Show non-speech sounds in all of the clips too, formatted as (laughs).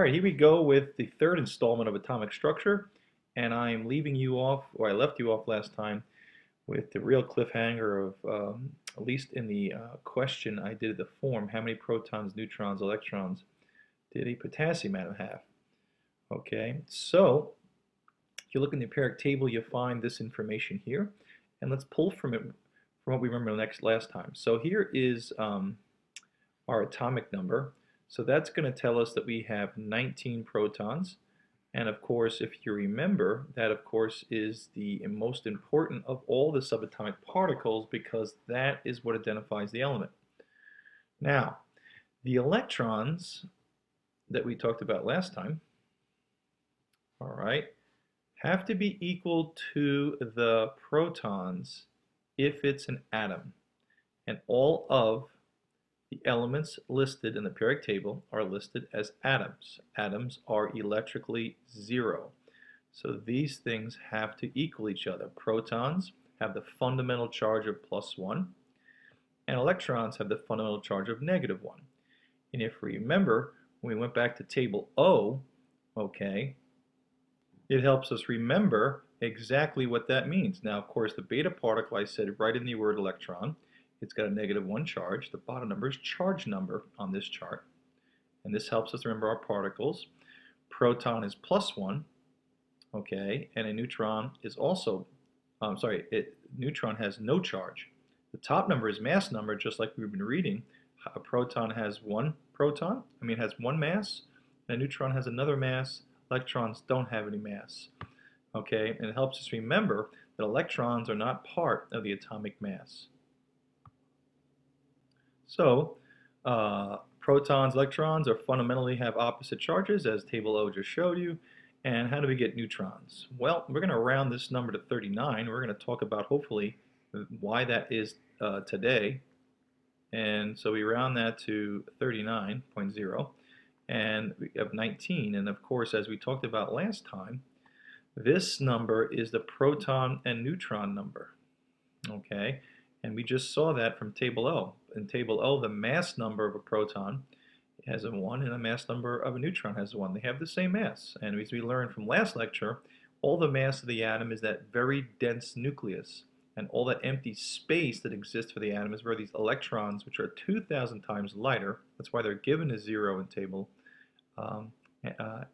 All right, here we go with the third installment of atomic structure, and I'm leaving you off, or I left you off last time, with the real cliffhanger of, um, at least in the uh, question I did the form, how many protons, neutrons, electrons did a potassium atom have? Okay, so if you look in the periodic table, you find this information here, and let's pull from it from what we remember next last time. So here is um, our atomic number. So that's going to tell us that we have 19 protons. And of course, if you remember, that of course is the most important of all the subatomic particles because that is what identifies the element. Now, the electrons that we talked about last time, all right, have to be equal to the protons if it's an atom. And all of the elements listed in the periodic table are listed as atoms. Atoms are electrically zero. So these things have to equal each other. Protons have the fundamental charge of plus one, and electrons have the fundamental charge of negative one. And if we remember, when we went back to table O, okay, it helps us remember exactly what that means. Now, of course, the beta particle, I said right in the word electron, it's got a negative one charge. The bottom number is charge number on this chart. And this helps us remember our particles. Proton is plus one, okay, and a neutron is also, I'm um, sorry, it, neutron has no charge. The top number is mass number, just like we've been reading. A proton has one proton, I mean, it has one mass, and a neutron has another mass. Electrons don't have any mass, okay, and it helps us remember that electrons are not part of the atomic mass. So uh, protons, electrons are fundamentally have opposite charges as table O just showed you. And how do we get neutrons? Well, we're going to round this number to 39. We're going to talk about hopefully why that is uh, today. And so we round that to 39.0 and we have 19. And of course, as we talked about last time, this number is the proton and neutron number. Okay, and we just saw that from table O. In table O, the mass number of a proton has a 1 and the mass number of a neutron has a 1. They have the same mass. And as we learned from last lecture, all the mass of the atom is that very dense nucleus. And all that empty space that exists for the atom is where these electrons, which are 2,000 times lighter, that's why they're given a 0 in table um, uh,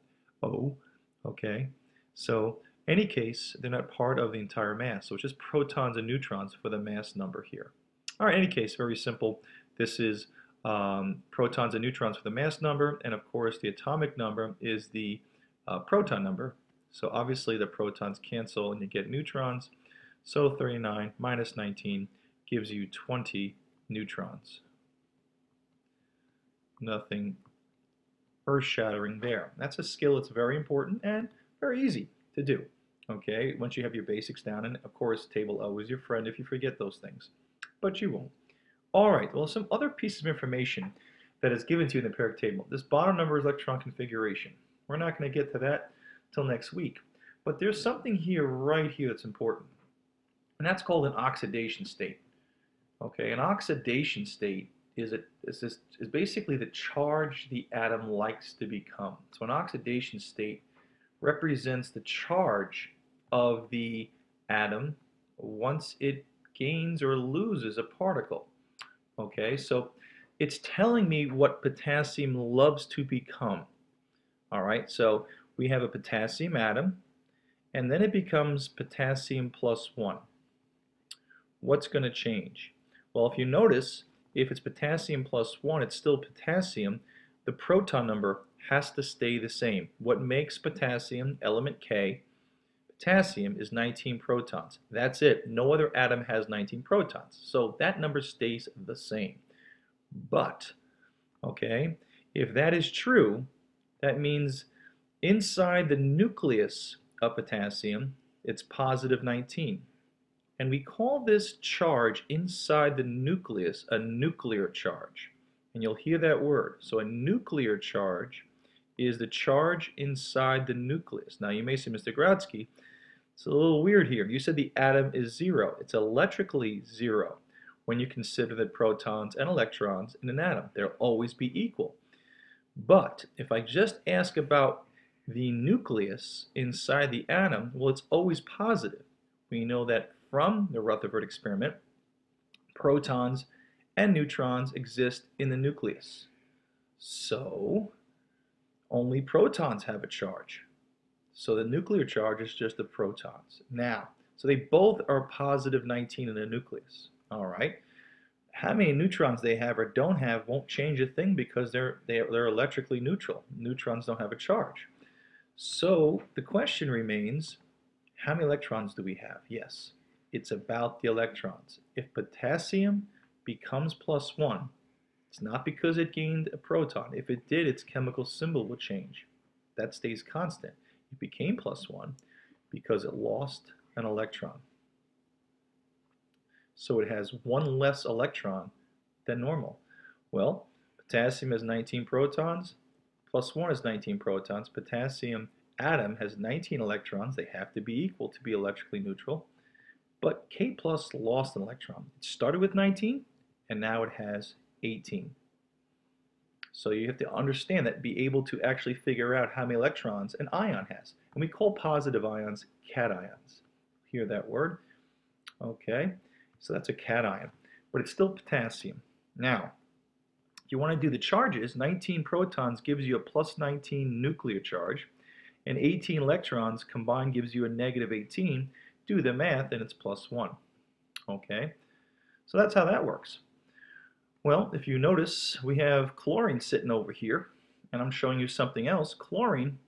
O. Okay, so any case, they're not part of the entire mass. So it's just protons and neutrons for the mass number here. All right, any case, very simple. This is um, protons and neutrons for the mass number, and of course the atomic number is the uh, proton number. So obviously the protons cancel and you get neutrons. So 39 minus 19 gives you 20 neutrons. Nothing earth-shattering there. That's a skill that's very important and very easy to do okay, once you have your basics down. And of course, table O is your friend if you forget those things, but you won't. All right, well, some other pieces of information that is given to you in the periodic table. This bottom number is electron configuration. We're not going to get to that till next week. But there's something here, right here, that's important. And that's called an oxidation state. Okay, an oxidation state is, a, is, this, is basically the charge the atom likes to become. So an oxidation state represents the charge of the atom once it gains or loses a particle. Okay, so it's telling me what potassium loves to become. All right, so we have a potassium atom, and then it becomes potassium plus 1. What's going to change? Well, if you notice, if it's potassium plus 1, it's still potassium. The proton number has to stay the same. What makes potassium, element K, potassium is 19 protons. That's it. No other atom has 19 protons. So that number stays the same. But, okay, if that is true, that means inside the nucleus of potassium, it's positive 19. And we call this charge inside the nucleus a nuclear charge. And you'll hear that word. So a nuclear charge is the charge inside the nucleus. Now you may say, Mr. Grodski, it's a little weird here. You said the atom is zero. It's electrically zero when you consider the protons and electrons in an atom. They'll always be equal. But if I just ask about the nucleus inside the atom, well, it's always positive. We know that from the Rutherford experiment, protons and neutrons exist in the nucleus. So, only protons have a charge. So the nuclear charge is just the protons. Now, so they both are positive 19 in the nucleus. All right. How many neutrons they have or don't have won't change a thing because they're, they're, they're electrically neutral. Neutrons don't have a charge. So the question remains, how many electrons do we have? Yes, it's about the electrons. If potassium becomes plus one, it's not because it gained a proton. If it did, its chemical symbol would change. That stays constant. It became plus one because it lost an electron. So it has one less electron than normal. Well, potassium has 19 protons, plus 1 is 19 protons. Potassium atom has 19 electrons. They have to be equal to be electrically neutral. But K plus lost an electron. It started with 19, and now it has 18. So you have to understand that, be able to actually figure out how many electrons an ion has. And we call positive ions cations. Hear that word? Okay, so that's a cation, but it's still potassium. Now, if you want to do the charges, 19 protons gives you a plus 19 nuclear charge, and 18 electrons combined gives you a negative 18. Do the math, and it's plus 1. Okay, so that's how that works. Well, if you notice, we have chlorine sitting over here, and I'm showing you something else. Chlorine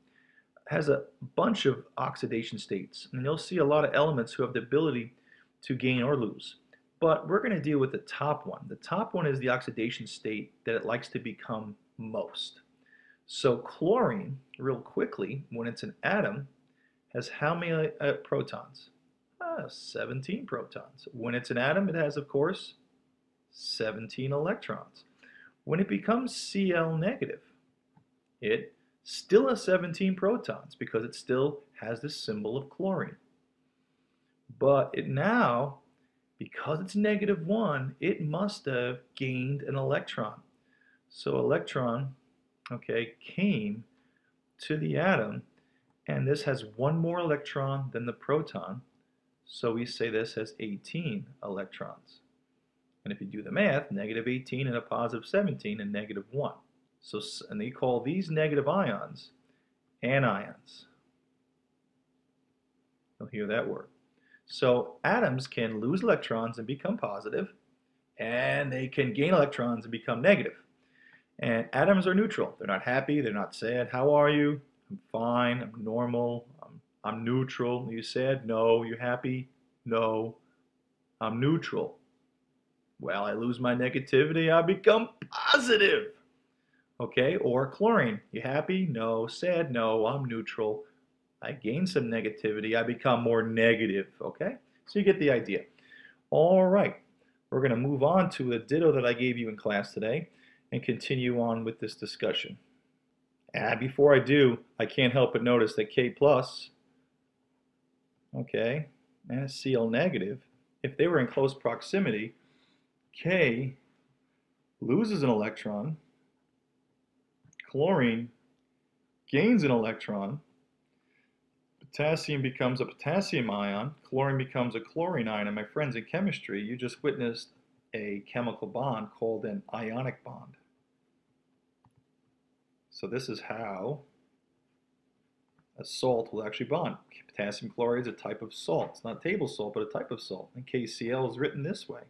has a bunch of oxidation states, and you'll see a lot of elements who have the ability to gain or lose. But we're going to deal with the top one. The top one is the oxidation state that it likes to become most. So chlorine, real quickly, when it's an atom, has how many uh, protons? Uh, 17 protons. When it's an atom, it has, of course, 17 electrons. When it becomes Cl negative, it still has 17 protons because it still has the symbol of chlorine. But it now, because it's negative 1, it must have gained an electron. So electron, okay, came to the atom, and this has one more electron than the proton, so we say this has 18 electrons. And if you do the math, negative 18 and a positive 17 and negative 1. So, and they call these negative ions anions. You'll hear that word. So atoms can lose electrons and become positive, and they can gain electrons and become negative. And atoms are neutral. They're not happy. They're not sad. How are you? I'm fine. I'm normal. I'm, I'm neutral. You sad? No. You happy? No. I'm neutral. Well, I lose my negativity, I become positive. Okay, or chlorine. You happy? No. Sad? No. I'm neutral. I gain some negativity, I become more negative. Okay, so you get the idea. All right, we're going to move on to the ditto that I gave you in class today and continue on with this discussion. And before I do, I can't help but notice that K plus, okay, and Cl negative, if they were in close proximity, K loses an electron, chlorine gains an electron, potassium becomes a potassium ion, chlorine becomes a chlorine ion, and my friends in chemistry, you just witnessed a chemical bond called an ionic bond. So this is how a salt will actually bond. Potassium chloride is a type of salt. It's not table salt, but a type of salt. And KCl is written this way.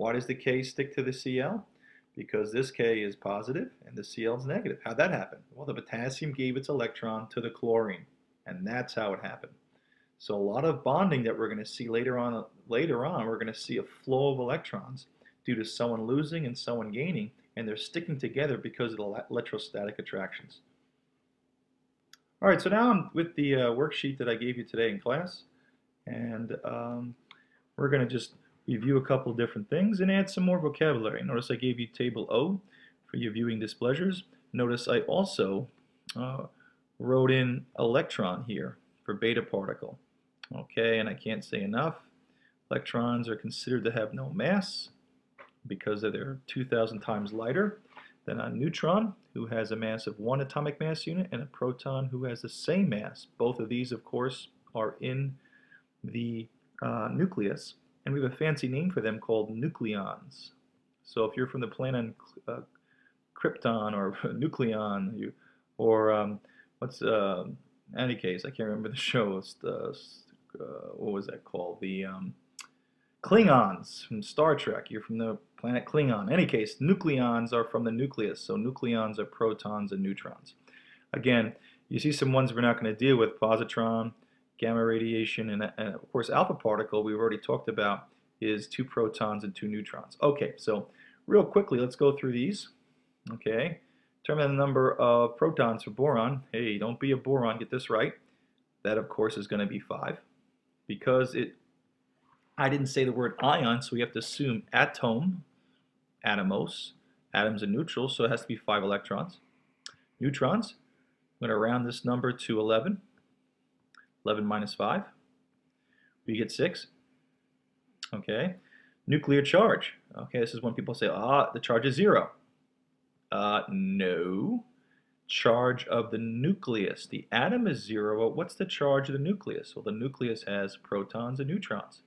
Why does the K stick to the Cl? Because this K is positive and the Cl is negative. How'd that happen? Well, the potassium gave its electron to the chlorine, and that's how it happened. So a lot of bonding that we're going to see later on, later on, we're going to see a flow of electrons due to someone losing and someone gaining, and they're sticking together because of the electrostatic attractions. All right, so now I'm with the uh, worksheet that I gave you today in class, and um, we're going to just review a couple different things, and add some more vocabulary. Notice I gave you table O for your viewing displeasures. Notice I also uh, wrote in electron here for beta particle. Okay, and I can't say enough. Electrons are considered to have no mass because they're 2,000 times lighter than a neutron, who has a mass of one atomic mass unit, and a proton, who has the same mass. Both of these, of course, are in the uh, nucleus, and we have a fancy name for them called nucleons. So if you're from the planet uh, Krypton or (laughs) Nucleon, you, or um, what's uh, any case, I can't remember the (laughs) show. The, uh, what was that called? The um, Klingons from Star Trek. You're from the planet Klingon. In any case, nucleons are from the nucleus, so nucleons are protons and neutrons. Again, you see some ones we're not going to deal with, positron, gamma radiation, and, and, of course alpha particle we've already talked about is two protons and two neutrons. Okay, so real quickly, let's go through these. Okay, determine the number of protons for boron. Hey, don't be a boron, get this right. That, of course, is going to be 5 because it I didn't say the word ion, so we have to assume atom, atomos, atoms and neutrals, so it has to be 5 electrons. Neutrons, I'm going to round this number to 11. 11 minus 5, we get 6. Okay. Nuclear charge. Okay, this is when people say, ah, the charge is 0. Uh, no. Charge of the nucleus. The atom is 0. What's the charge of the nucleus? Well, the nucleus has protons and neutrons.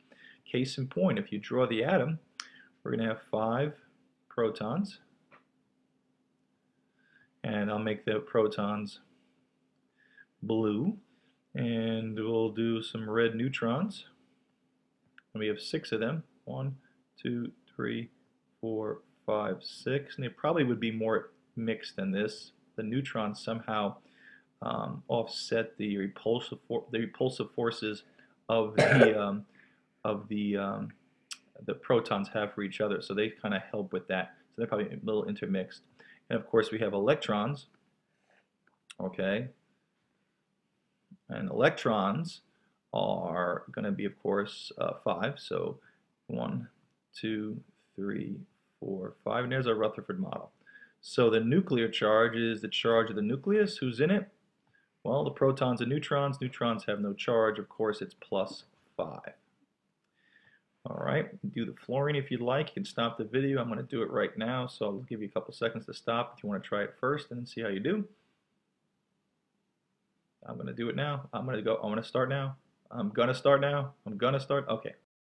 Case in point, if you draw the atom, we're going to have five protons. And I'll make the protons blue. And we'll do some red neutrons. And we have six of them. One, two, three, four, five, six. And they probably would be more mixed than this. The neutrons somehow um, offset the repulsive, the repulsive forces of the (coughs) um, of the um, the protons have for each other. So they kind of help with that. So they're probably a little intermixed. And of course we have electrons. Okay. And electrons are going to be, of course, uh, five. So one, two, three, four, five. And there's our Rutherford model. So the nuclear charge is the charge of the nucleus. Who's in it? Well, the protons and neutrons. Neutrons have no charge. Of course, it's plus 5. All right, do the fluorine if you'd like. You can stop the video. I'm going to do it right now, so I'll give you a couple seconds to stop if you want to try it first and see how you do. I'm to do it now. I'm to go. I'm going to start now. I'm to start now. I'm to start. Okay.